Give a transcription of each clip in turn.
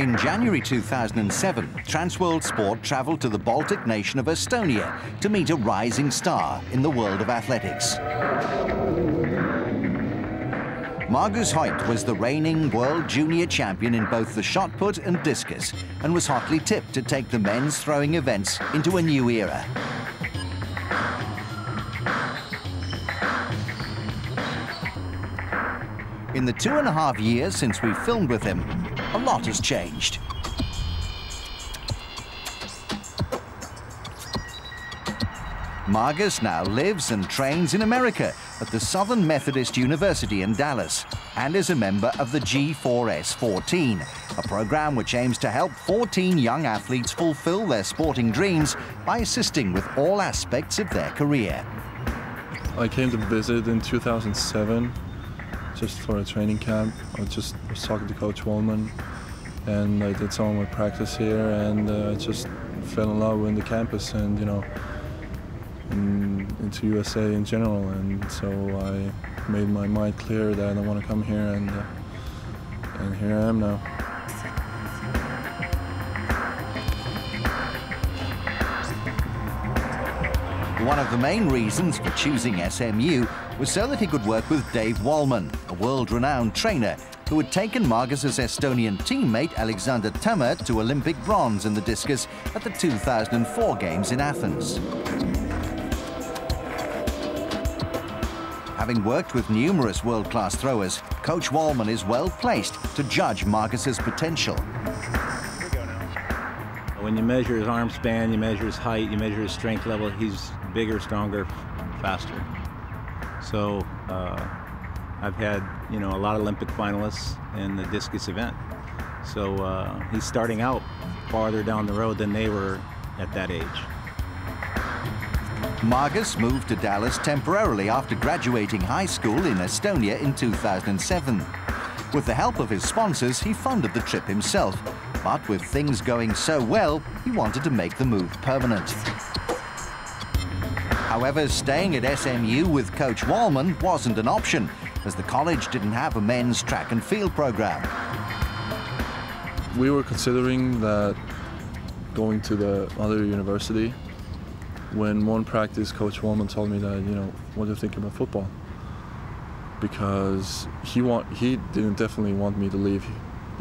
In January 2007, Transworld Sport travelled to the Baltic nation of Estonia to meet a rising star in the world of athletics. Margus Hunt was the reigning world junior champion in both the shot put and discus and was hotly tipped to take the men's throwing events into a new era. In the two and a half years since we filmed with him, a lot has changed. Margus now lives and trains in America at the Southern Methodist University in Dallas and is a member of the G4S 14, a program which aims to help 14 young athletes fulfill their sporting dreams by assisting with all aspects of their career. I came to visit in 2007 just for a training camp. I just was talking to Coach Wollman and I did some of my practice here and uh, I just fell in love with the campus and you know in, into USA in general and so I made my mind clear that I want to come here and uh, and here I am now. One of the main reasons for choosing SMU was so that he could work with Dave Wollman, a world-renowned trainer who had taken Margus's Estonian teammate Aleksander Tammert to Olympic bronze in the discus at the 2004 Games in Athens. Having worked with numerous world-class throwers, Coach Wollman is well placed to judge Margus's potential. When you measure his arm span, you measure his height, you measure his strength level, he's bigger, stronger, faster. So uh, I've had, you know, a lot of Olympic finalists in the discus event. So uh, he's starting out farther down the road than they were at that age. Margus moved to Dallas temporarily after graduating high school in Estonia in 2007. With the help of his sponsors, he funded the trip himself. But with things going so well, he wanted to make the move permanent. However, staying at SMU with Coach Wollman wasn't an option, as the college didn't have a men's track and field program. We were considering that going to the other university. When one practice, Coach Wollman told me that, you know, what do you think about football? Because he want he didn't definitely want me to leave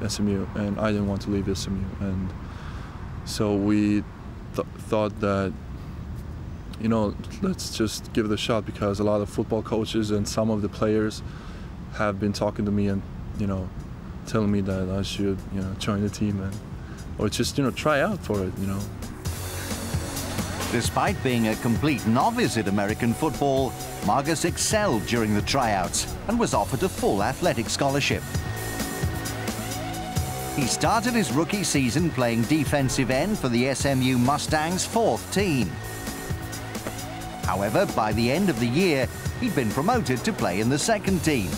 SMU, and I didn't want to leave SMU, and so we th thought that you know, let's just give it a shot because a lot of football coaches and some of the players have been talking to me and, you know, telling me that I should, you know, join the team and, or just, you know, try out for it, you know. Despite being a complete novice at American football, Margus excelled during the tryouts and was offered a full athletic scholarship. He started his rookie season playing defensive end for the SMU Mustangs' fourth team. However, by the end of the year, he'd been promoted to play in the second team.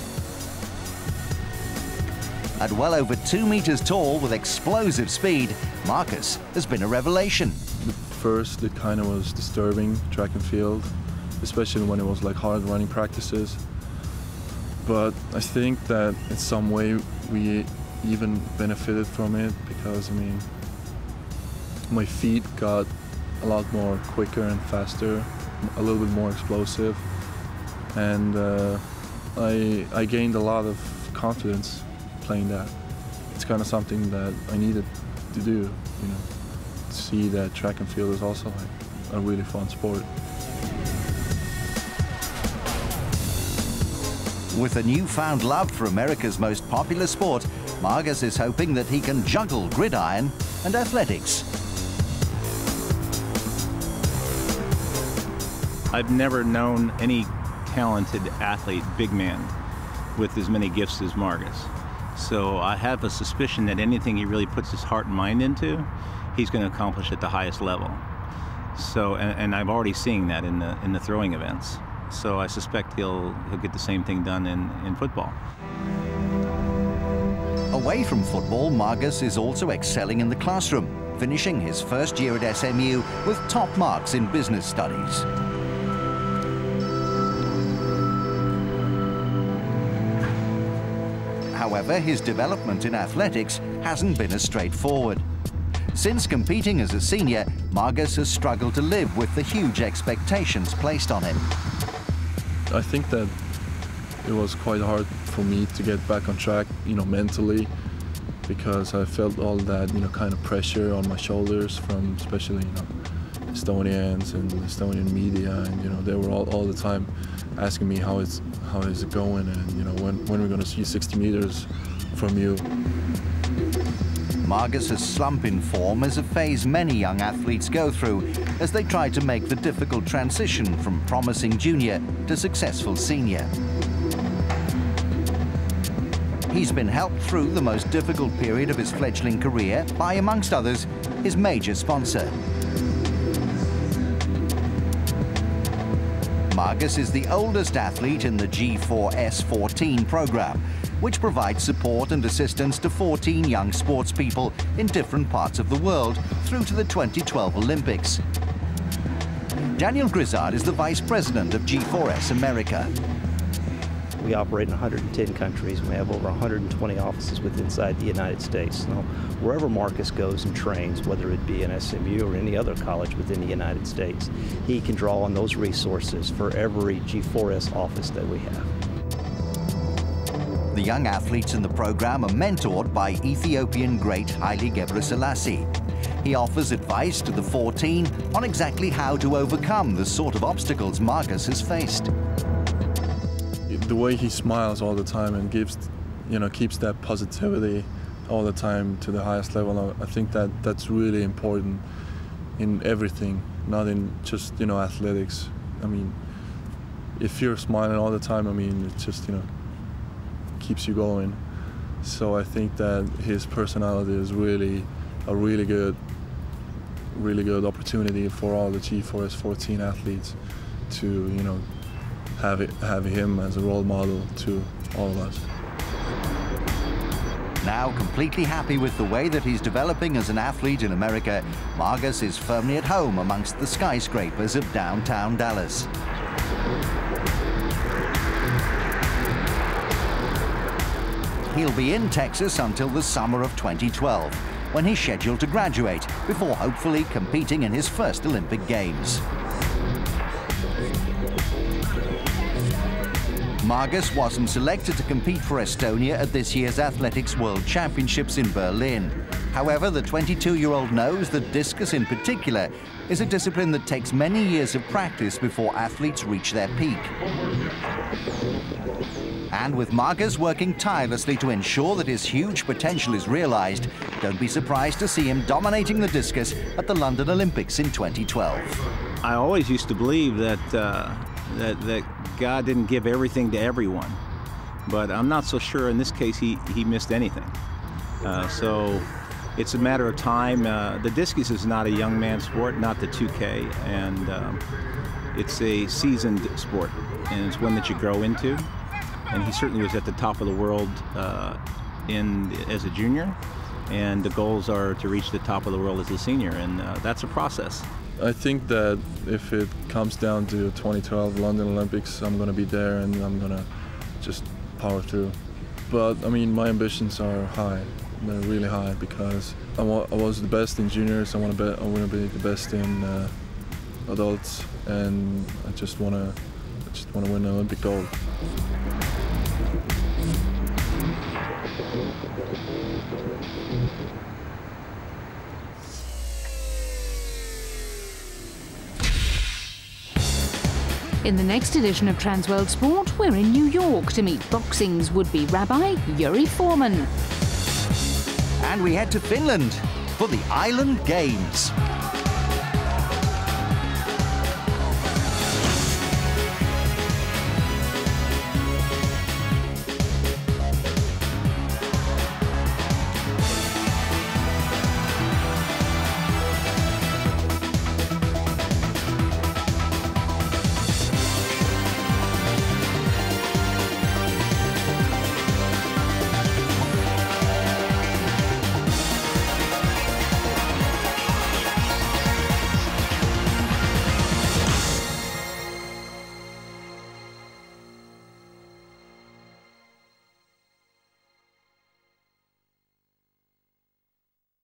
At well over two metres tall with explosive speed, Margus has been a revelation. At first, it kind of was disturbing, track and field, especially when it was like hard running practices. But I think that in some way we even benefited from it because, I mean, my feet got a lot more quicker and faster a little bit more explosive, and uh, I I gained a lot of confidence playing that. It's kind of something that I needed to do, you know, see that track and field is also like a really fun sport. With a newfound love for America's most popular sport, Margus is hoping that he can juggle gridiron and athletics I've never known any talented athlete, big man, with as many gifts as Margus. So I have a suspicion that anything he really puts his heart and mind into, he's going to accomplish at the highest level. So, and, and, I'm already seeing that in the in the throwing events. So I suspect he'll he'll get the same thing done in, in football. Away from football, Margus is also excelling in the classroom, finishing his first year at SMU with top marks in business studies. However, his development in athletics hasn't been as straightforward. Since competing as a senior, Margus has struggled to live with the huge expectations placed on him. I think that it was quite hard for me to get back on track, you know, mentally, because I felt all that, you know, kind of pressure on my shoulders from especially, you know, Estonians and Estonian media, and you know, they were all, all the time asking me how it's how is it going, and you know, when when we're going to see 60 meters from you. Margus' slump in form is a phase many young athletes go through as they try to make the difficult transition from promising junior to successful senior. He's been helped through the most difficult period of his fledgling career by, amongst others, his major sponsor. Margus is the oldest athlete in the G4S14 program, which provides support and assistance to 14 young sports people in different parts of the world through to the 2012 Olympics. Daniel Grizzard is the vice president of G4S America. We operate in 110 countries and we have over 120 offices within inside the United States. Now, wherever Margus goes and trains, whether it be in SMU or any other college within the United States, he can draw on those resources for every G4S office that we have. The young athletes in the program are mentored by Ethiopian great Haile Gebrselassie. He offers advice to the 14 on exactly how to overcome the sort of obstacles Margus has faced the way he smiles all the time and gives, you know, keeps that positivity all the time to the highest level. I think that that's really important in everything, not in just you know athletics. I mean, if you're smiling all the time, I mean, it just you know keeps you going. So I think that his personality is really a really good, really good opportunity for all the G4S 14 athletes to you know have, have him as a role model to all of us. Now completely happy with the way that he's developing as an athlete in America, Margus is firmly at home amongst the skyscrapers of downtown Dallas. He'll be in Texas until the summer of 2012, when he's scheduled to graduate, before hopefully competing in his first Olympic Games. Margus wasn't selected to compete for Estonia at this year's Athletics World Championships in Berlin. However, the 22-year-old knows that discus in particular is a discipline that takes many years of practice before athletes reach their peak. And with Margus working tirelessly to ensure that his huge potential is realized, don't be surprised to see him dominating the discus at the London Olympics in 2012. I always used to believe that uh, that, that God didn't give everything to everyone. But I'm not so sure in this case he, he missed anything. Uh, so it's a matter of time. Uh, the discus is not a young man sport, not the 2K, and um, it's a seasoned sport, and it's one that you grow into. And he certainly was at the top of the world uh, in as a junior, and the goals are to reach the top of the world as a senior, and uh, that's a process. I think that if it comes down to 2012 London Olympics, I'm going to be there and I'm going to just power through. But I mean, my ambitions are high. They're really high because I, wa I was the best in juniors. I want to be. I want to be the best in uh, adults, and I just want to. I just want to win an Olympic gold. In the next edition of Transworld Sport, we're in New York to meet boxing's would-be rabbi, Yuri Foreman. And we head to Finland for the Island Games.